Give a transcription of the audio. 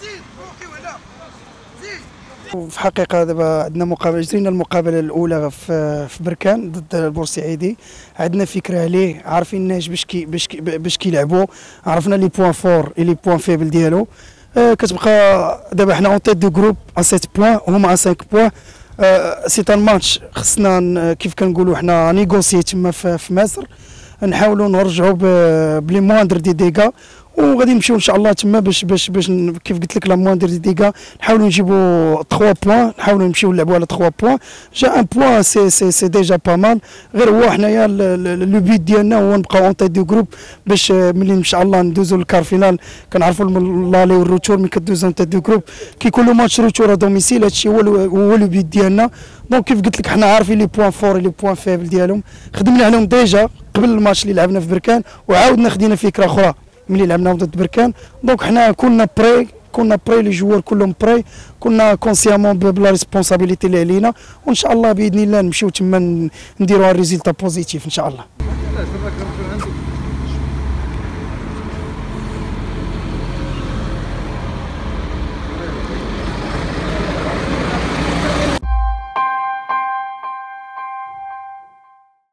زيد روكي وهنا زيد وفي الحقيقة دابا عندنا مقابله جرينا المقابلة الأولى في في بركان ضد البورسعيدي عندنا فكرة عليه عارفين الناس باش كي باش كي باش كيلعبوا. عرفنا les points forts et les points faibles ديالو. آه كتبقى دابا حنا en tête de groupe à 7 points هما à 5 points c'est un match خصنا كيف كنقولوا حنا négocier تما في مصر. نحاولوا نرجعوا ب les moindres des dégâts وغادي نمشيو إن شاء الله تما باش باش باش كيف قلت لك les moindres des dégâts نحاولوا نجيبوا 3 points نحاولوا نمشيو نلعبوا على 3 points جا un point c'est c'est c'est déjà pas mal غير هو حنايا le but ديالنا هو نبقاو en tête de groupe باش آه، ملي إن شاء الله ندوزو لل quart finale كنعرفوا l'aller وال retour ملي كدوزو en tête de groupe كيكون له match retour domicile هادشي هو هو le but ديالنا. donc كيف قلت لك حنا عارفين les points forts les points faibles ديالهم. خدمنا عليهم déjà قبل الماتش اللي لعبنا في بركان وعاودنا خدينا فكرة أخرى. ملي لعبنا ضد بركان. donc حنا كنا prêts كنا prêts les joueurs كلهم prêts كنا conscients ب la responsabilité اللي علينا. وإن شاء الله بإذن الله نمشيو تما نديروا résultat positif إن شاء الله.